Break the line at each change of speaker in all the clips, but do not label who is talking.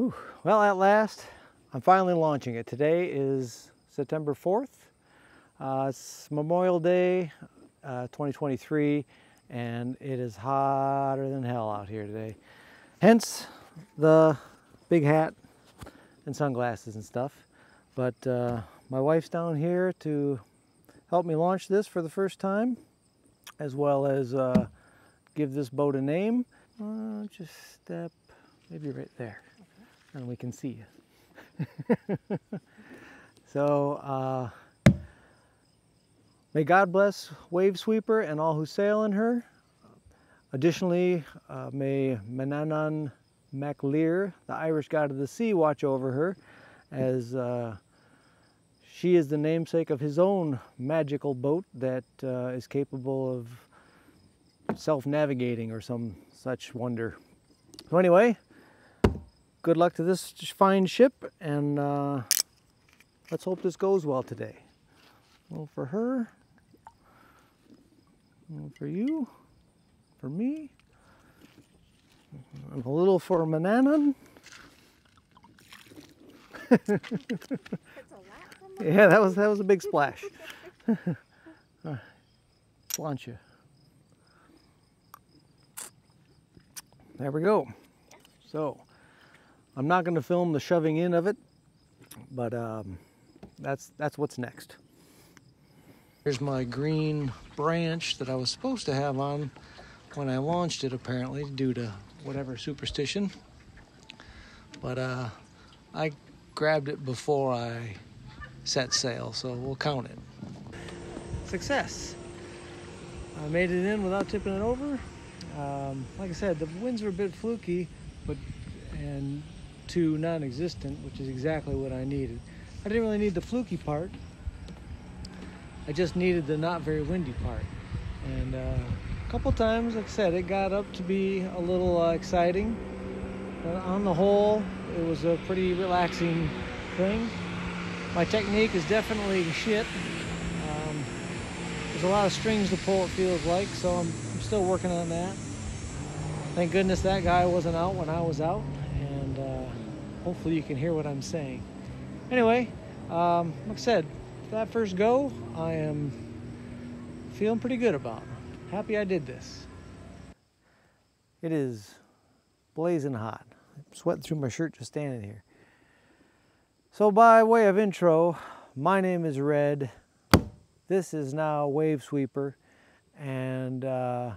Whew. Well, at last, I'm finally launching it. Today is September 4th. Uh, it's Memorial Day uh, 2023, and it is hotter than hell out here today. Hence the big hat and sunglasses and stuff. But uh, my wife's down here to help me launch this for the first time, as well as uh, give this boat a name. Uh, just step maybe right there and we can see you. so, uh, may God bless Wave Sweeper and all who sail in her. Additionally, uh, may Manannan Mac Lir, the Irish god of the sea, watch over her as uh, she is the namesake of his own magical boat that uh, is capable of self-navigating or some such wonder. So anyway, good luck to this fine ship and uh, let's hope this goes well today. Well, for her, for you, for me, and a little for Manannan. yeah, that was that was a big splash. Launch you. There we go. So, I'm not going to film the shoving in of it, but um, that's, that's what's next. Here's my green branch that I was supposed to have on when I launched it, apparently, due to whatever superstition. But uh, I grabbed it before I set sail, so we'll count it. Success! I made it in without tipping it over. Um, like I said, the winds were a bit fluky, but and to non-existent, which is exactly what I needed. I didn't really need the fluky part. I just needed the not very windy part. And uh, a couple times, like I said, it got up to be a little uh, exciting. But on the whole, it was a pretty relaxing thing. My technique is definitely shit. Um, there's a lot of strings to pull, it feels like, so I'm, I'm still working on that. Thank goodness that guy wasn't out when I was out hopefully you can hear what I'm saying. Anyway, um, like I said, that first go, I am feeling pretty good about. Happy I did this. It is blazing hot. I'm sweating through my shirt just standing here. So by way of intro, my name is Red. This is now Wave Sweeper and uh,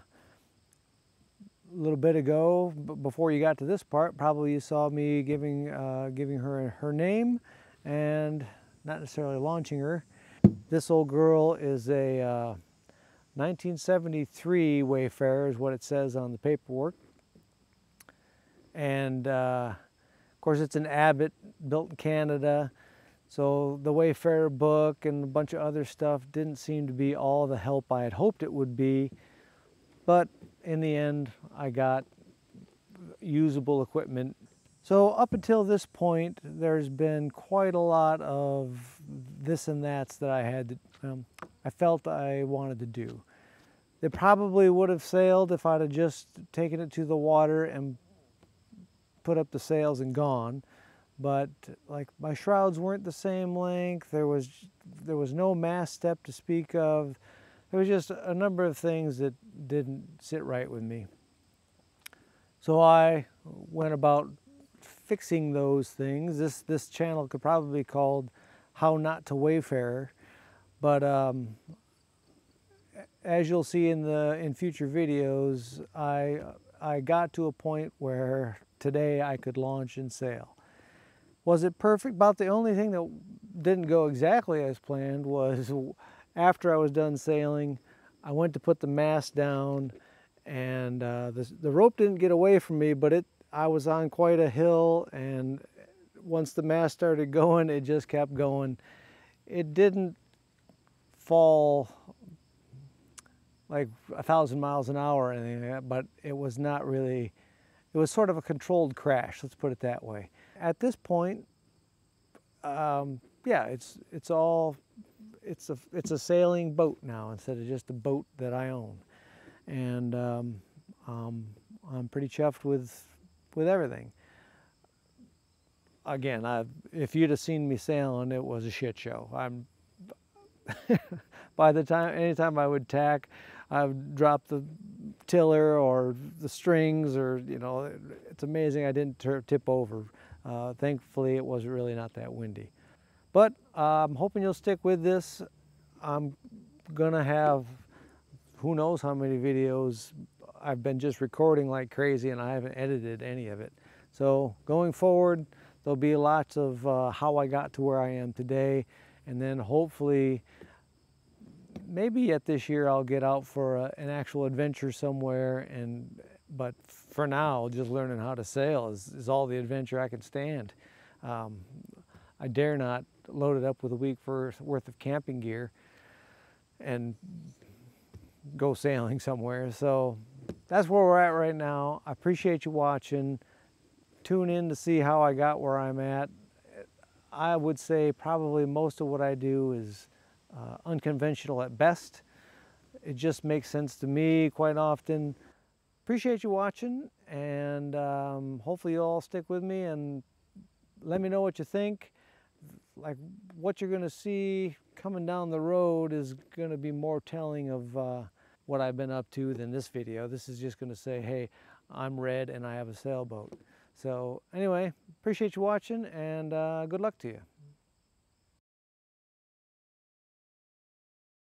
little bit ago, before you got to this part, probably you saw me giving, uh, giving her her name and not necessarily launching her. This old girl is a uh, 1973 Wayfarer is what it says on the paperwork. And uh, of course it's an Abbott built in Canada. So the Wayfarer book and a bunch of other stuff didn't seem to be all the help I had hoped it would be. But in the end, I got usable equipment. So up until this point, there's been quite a lot of this and that's that I had, to, um, I felt I wanted to do. It probably would have sailed if I'd have just taken it to the water and put up the sails and gone. But like my shrouds weren't the same length. There was there was no mast step to speak of. There was just a number of things that didn't sit right with me. So I went about fixing those things. This this channel could probably be called "How Not to Wayfarer," but um, as you'll see in the in future videos, I I got to a point where today I could launch and sail. Was it perfect? About the only thing that didn't go exactly as planned was after I was done sailing, I went to put the mast down and uh, the, the rope didn't get away from me, but it I was on quite a hill and once the mast started going, it just kept going. It didn't fall like a thousand miles an hour or anything like that, but it was not really, it was sort of a controlled crash, let's put it that way. At this point, um, yeah, it's, it's all it's a it's a sailing boat now instead of just a boat that I own, and um, um, I'm pretty chuffed with with everything. again, I, if you'd have seen me sailing, it was a shit show. I'm by the time, anytime I would tack, I would drop the tiller or the strings, or you know, it's amazing I didn't tip over. Uh, thankfully, it was really not that windy. But uh, I'm hoping you'll stick with this. I'm gonna have who knows how many videos I've been just recording like crazy and I haven't edited any of it. So going forward, there'll be lots of uh, how I got to where I am today and then hopefully maybe at this year I'll get out for a, an actual adventure somewhere and but for now just learning how to sail is, is all the adventure I can stand. Um, I dare not load it up with a week worth of camping gear and go sailing somewhere. So that's where we're at right now. I appreciate you watching. Tune in to see how I got where I'm at. I would say probably most of what I do is uh, unconventional at best. It just makes sense to me quite often. Appreciate you watching and um, hopefully you'll all stick with me and let me know what you think. Like what you're gonna see coming down the road is gonna be more telling of uh, what I've been up to than this video. This is just gonna say, hey, I'm red and I have a sailboat. So anyway, appreciate you watching and uh, good luck to you.